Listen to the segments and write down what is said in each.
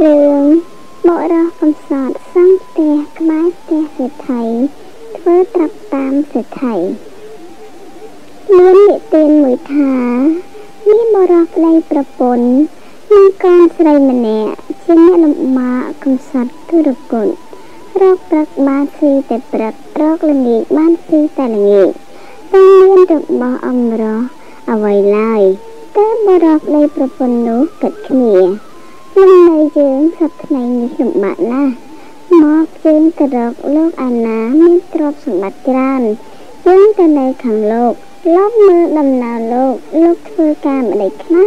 រឿងបរោះកំសត់សង់ផ្ទះក្បែរផ្ទះសេដ្ឋីធ្វើត្រាប់តាមសេដ្ឋីមាននិទានមួយថាមានបរោះប្តីប្រពន្ធនិងកូនស្រីម្នាក់ជាអ្នកលំបាកកំសត់ទុរគុណរកព្រឹកបានស៊ីតែព្រឹករកល្ងាចបានស៊ីតែល្ងាចតែមានរបស់អំរោះអ្វីឡើយតែបរោះប្តីប្រពន្ធនោះគិតគ្នា លំនៅយើងសប្ថ្ងៃនេះលំបាកណាស់មកយើងទៅរកលោកអាណាមានទ្រព្យសម្បត្តិច្រើនយើងទៅនៅខាងលោកលបមើលដំណើរលោកលោកធ្វើការម្ដេចខ្លះ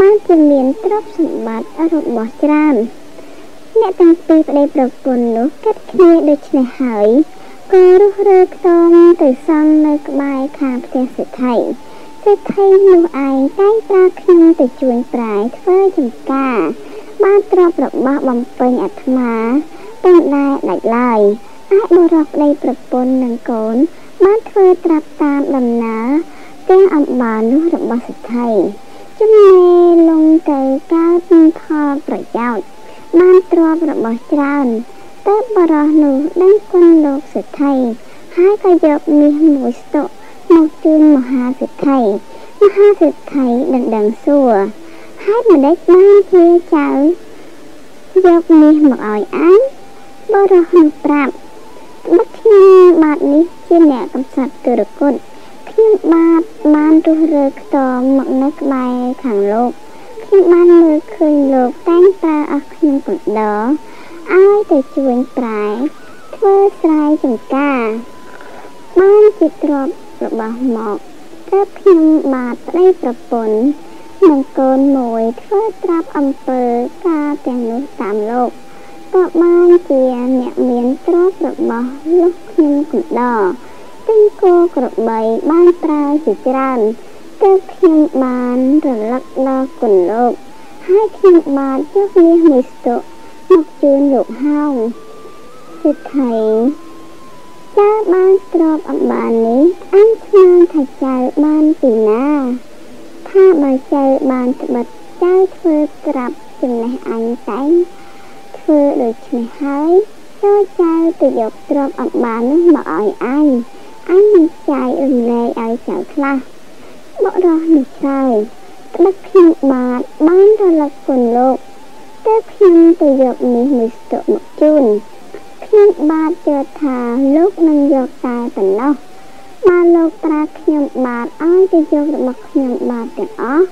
បានជាមានទ្រព្យសម្បត្តិរបស់ច្រើនអ្នកទាំងពីរប្តីប្រពន្ធនោះកាត់គ្នាដូច្នេះហើយក៏រុះរើខ្ទមទៅសង់នៅក្បែរខាងផ្ទះសេដ្ឋីសេដ្ឋីនោះឯងតែងប្រើខ្ញុំទៅជួញប្រែធ្វើចំការ បានទ្របរបស់បំពេញអាត្មាតែដែរដាច់ឡើយអាចបរោះប្តីប្រពន្ធនិងកូន បានធ្វើត្រាប់តាមដំណើរទាំងអំបាននោះរបស់សេដ្ឋីចំណេលងទៅកើតផលប្រយោជន៍បានទ្របរបស់ច្រើនតែបរោះនោះដឹងគុណលោកសេដ្ឋីហើយក៏យកមាសមួយស្តុកមកជូនមហាសេដ្ឋីមហាសេដ្ឋីដណ្ដឹងសួរ ហើយម្ដេចបានជាចៅយកមាសមកឲ្យអញបរោះនឹងប្រាប់បិទខ្ញុំបាទនេះជាអ្នកកំសត់ទុរគតខ្ញុំបាទបានរុះរើខ្ទមមកនៅក្បែរខាងលោកខ្ញុំបានមើលឃើញលោកតែងប្រើអស់ខ្ញុំកណ្ដោឲ្យទៅជួញប្រែធ្វើស្រែចម្ការបានជាទ្រព្យរបស់មកទើបខ្ញុំបាទប្តីប្រពន្ធនិងកូនមួ យធ្វើត្រាប់អំពើការទាំងនោះតាមលោកក៏បានជាអ្នកមានទ្រព្យរបស់លោកខ្ញុំកណ្ដោទិញគោក្របីបានប្រើជាច្រើនទើបខ្ញុំបានរលឹកដល់គុណលោកហើយខ្ញុំបានយកមាសមួយស្តុកមកជូនលោកហោងសិទ្ធិចៅបានស្របអំបាននេះអញស្មានថាចៅបានពីណាថាបើចៅបានត្បិត ចៅធ្វើក្រាប់ចំណេះអញតែងធ្វើដូច្នេះហើយចូលចៅទៅយកទ្រព្យអំបាននោះមកឲ្យអញអញនឹងចាយរំលែកឲ្យចៅខ្លះបរោះនេះឆ្លើយក្បិតខ្ញុំបាទបានរលឹកគុណលោកតែខ្ញុំទៅយកនេះមួយស្តុកមកជូនខ្ញុំបាទជឿថាលោកនឹងយកតែប៉ុណ្ណោះបានលោកប្រាខ្ញុំបាទឲ្យទៅយករបស់ខ្ញុំបាទទាំងអស់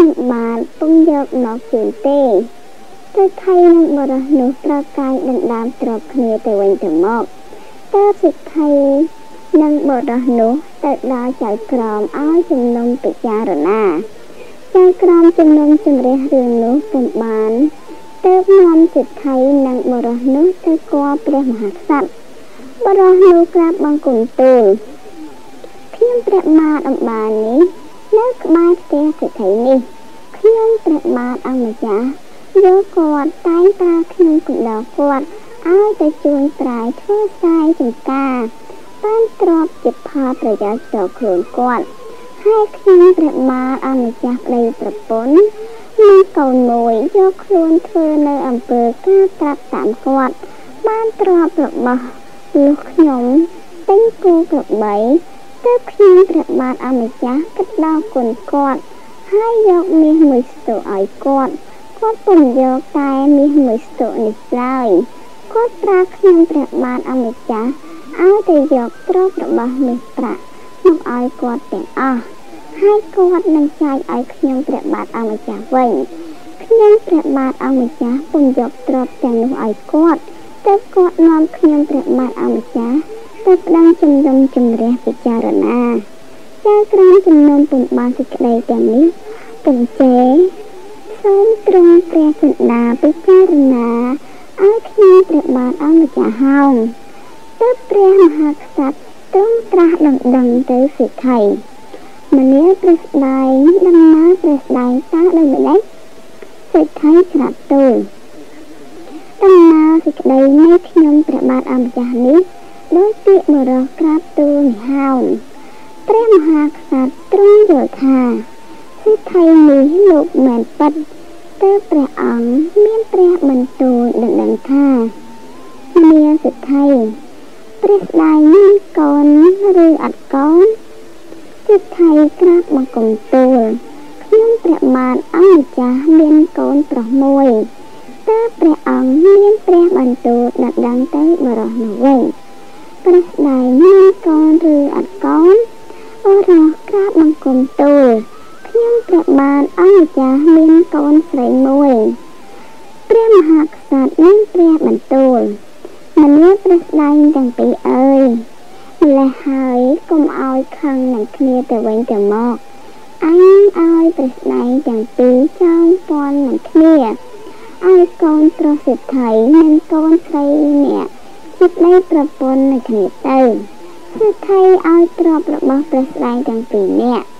ខ្ញុំបាទពុំយកមកជូនទេទៅថៃនឹងបរោះនោះត្រូវកាយដណ្ដើមទ្រពគ្នាទៅវិញទៅមកតើសិទ្ធិនិងបរោះនោះទៅដល់ចៅក្រមឲ្យជំនុំពិចារណាចៅក្រមជំនុំជម្រះរឿងនោះពុំបានទើបនាំសិទ្ធិនិងបរោះនោះទៅគាល់ព្រះមហាក្សត្របរោះនោះក្រាបបង្គំទូលខ្ញុំព្រះបាទអំបាននេះ នៅក្បែរផ្ទះសិទ្ធិនេះខ្ញុំព្រះបាទអង្គម្ចាស់យកគាត់តែងប្រើខ្ញុំកណ្ដោគាត់ឲ្យទៅជួញប្រែធ្វើស្រែចម្ការបានទ្របជាផលប្រយោជន៍ដល់ខ្លួនគាត់ហើយខ្ញុំព្រះបាទអនុចាស់ប្តីប្រពន្ធនិងកូនមួយយកខ្លួនធ្វើនៅអំពើការត្រាប់តាមគាត់បានទ្របរបស់លោកខ្ញុំទិញគូក្របី ទើបខ្ញុំព្រះបាទអម្ចាស់គិតដល់គុណគាត់ហើយយកមាសមួយស្ទុឲ្យគាត់គាត់ពុំយកតែមាសមួយស្ទុនេះឡើយគាត់ប្រាខ្ញុំព្រះបាទអម្ចាស់ឲ្យទៅយកទ្រព្យរបស់មាសប្រាក់មកឲ្យគាត់ទាំងអស់ហើយគាត់នឹងចាយឲ្យខ្ញុំព្រះបាទអម្ចាស់វិញខ្ញុំព្រះបាទអម្ចាស់ពុំយកទ្រព្យទាំងនោះឲ្យគាត់ទើបគាត់នាំខ្ញុំព្រះបាទអម្ចាស់ ទៅប្តឹងជំនុំជម្រះពិចារណាចៅក្រមជំនុំពុំបានសេចក្តីទាំងនេះពុំចេសូមទ្រង់ព្រះកណ្ដាពិចារណាឲ្យខ្ញុំព្រះបាទអម្ចាស់ហោងទើបព្រះមហាក្សត្រទ្រង់ត្រាស់ដណ្ដឹងទៅសិទ្ធិមនាលព្រះស្ដែងដំណើរព្រះស្ដែងតើដូចម្ដេចសេដ្ឋីច្រាប់ទូលដំណើរសេចក្តីនៃខ្ញុំព្រះបាទអម្ចាស់នេះ ពិតទើបព្រះអង្គមានព្រះបន្ទូលដណ្ដឹងថានាសិទ្ធិព្រះស្ដាយមានកូនឬអត់កូនសិទ្ធិក្រាបបង្គំទូលខ្ញុំព្រះបាទអង្គម្ចាស់មានកូនប្រុសមួយតើព្រះអង្គមានព្រះបន្ទូលដណ្ដឹងទៅបរោះនោះវិញព្រះស្ដាយមានកូនឬអត់កូនអរោះក្រាបបង្គំទូលខ្ញុំ ព្រះបាទអង្គម្ចាស់មានកូនស្រីមួយព្រះមហាក្សត្រមានព្រះបន្ទូលមនាព្រះស្ដែងទាំងពីរអើយម្លេះហើយកុំឲ្យខឹងនឹងគ្នាទៅវិញទៅមកអញឲ្យព្រះស្ដែងទាំងពីរចោលពន់នឹងគ្នាឲ្យកូនប្រុសសិទ្ធិនិងកូនស្រីអ្នកជាប្តីប្រពន្ធនឹងគ្នាទៅសិទ្ធិឲ្យទ្រព្យរបស់ព្រះស្ដែងទាំងពីរនាក់នួ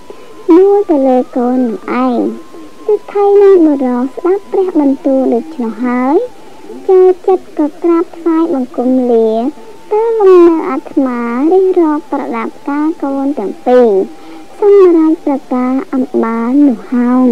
លទៅលើកូននឹងឯងសិទ្ធិនឹងបរោស្ដាប់ព្រះបន្ទូលដូច្នោះហើយចូលចិត្តក៏ក្រាបថ្វាយបង្គំលាតើលំនៅអាត្មារិះរកប្រដាប់ការកូនទាំងពីរសម្រាប់ប្រការអំបាលនោះហោង